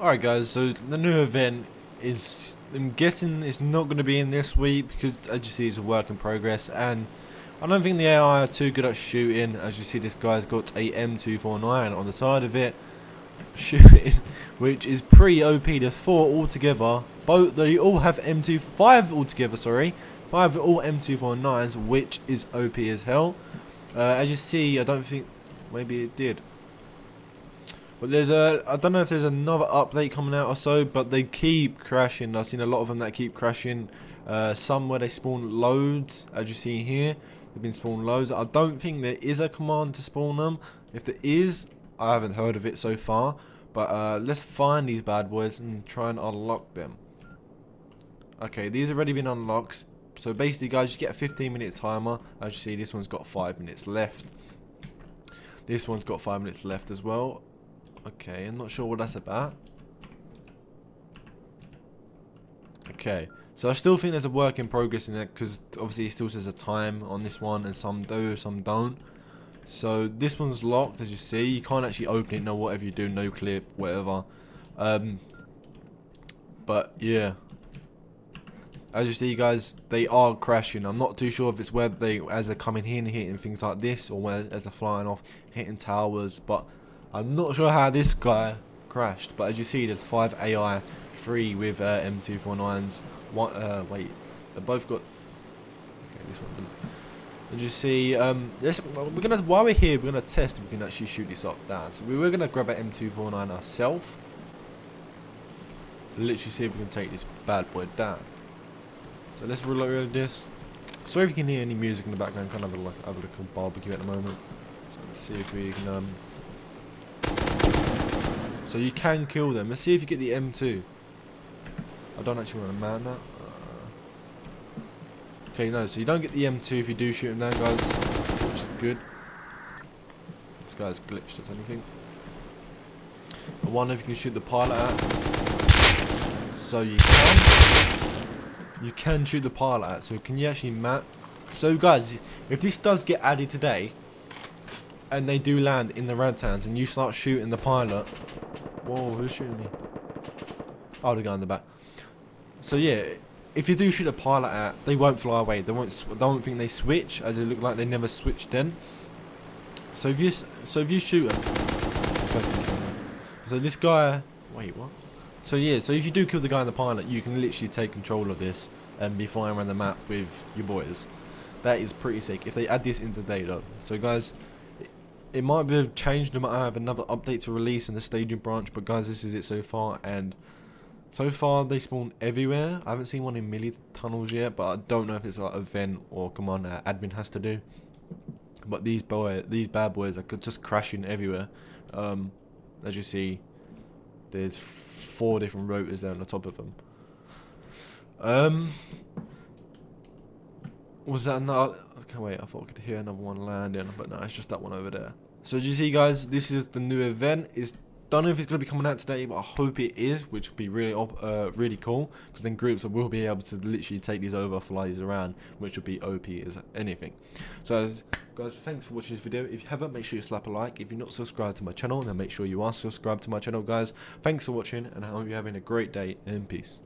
Alright guys, so the new event is, I'm guessing it's not going to be in this week because as you see it's a work in progress and I don't think the AI are too good at shooting as you see this guy's got a M249 on the side of it shooting which is pretty OP, there's four altogether, both, they all have M2, five altogether sorry, five all M249s which is OP as hell. Uh, as you see I don't think, maybe it did. But there's a, I don't know if there's another update coming out or so, but they keep crashing. I've seen a lot of them that keep crashing. Uh, some where they spawn loads, as you see here. They've been spawned loads. I don't think there is a command to spawn them. If there is, I haven't heard of it so far. But uh, let's find these bad boys and try and unlock them. Okay, these have already been unlocked. So basically, guys, you get a 15 minute timer. As you see, this one's got 5 minutes left. This one's got 5 minutes left as well. Okay, I'm not sure what that's about. Okay, so I still think there's a work in progress in it because obviously it still says a time on this one and some do, some don't. So this one's locked as you see. You can't actually open it, no whatever you do, no clip, whatever. Um, but yeah. As you see guys, they are crashing. I'm not too sure if it's where they, as they're coming here and hitting things like this or where as they're flying off, hitting towers. But I'm not sure how this guy crashed, but as you see, there's five AI, three with uh, M249s. One, uh, wait, they both got. Okay, this one does. As you see, um, this, we're gonna while we're here, we're gonna test if we can actually shoot this up down. So we were gonna grab an M249 ourselves. Literally see if we can take this bad boy down. So let's reload this. Sorry if you can hear any music in the background. Kind of have a, like, have a little barbecue at the moment. So let's see if we can um, so you can kill them. Let's see if you get the M2. I don't actually want to man that. Uh, okay, no, so you don't get the M2 if you do shoot them down, guys, which is good. This guy's glitched as anything. I wonder if you can shoot the pilot out. So you can. You can shoot the pilot out. So can you actually mat? So guys, if this does get added today, and they do land in the rad towns and you start shooting the pilot. Whoa, who's shooting me? Oh, the guy in the back. So yeah, if you do shoot a pilot out, they won't fly away. They won't. They don't think they switch, as it looked like they never switched in. So if you so if you shoot them, so this guy. Wait, what? So yeah, so if you do kill the guy in the pilot, you can literally take control of this and be flying around the map with your boys. That is pretty sick. If they add this into the data, so guys, it might be changed. They might have another update to release in the staging branch, but guys, this is it so far. And so far, they spawn everywhere. I haven't seen one in Millie tunnels yet, but I don't know if it's like a vent or command uh, admin has to do. But these boy, these bad boys are just crashing everywhere. Um, as you see, there's four different rotors there on the top of them. Um, was that not? Okay, wait. I thought I could hear another one landing, but no, it's just that one over there. So as you see, guys, this is the new event. It's don't know if it's going to be coming out today, but I hope it is, which would be really uh, really cool, because then groups will be able to literally take these over, fly these around, which would be OP as anything. So, guys, thanks for watching this video. If you haven't, make sure you slap a like. If you're not subscribed to my channel, then make sure you are subscribed to my channel, guys. Thanks for watching, and I hope you're having a great day, and peace.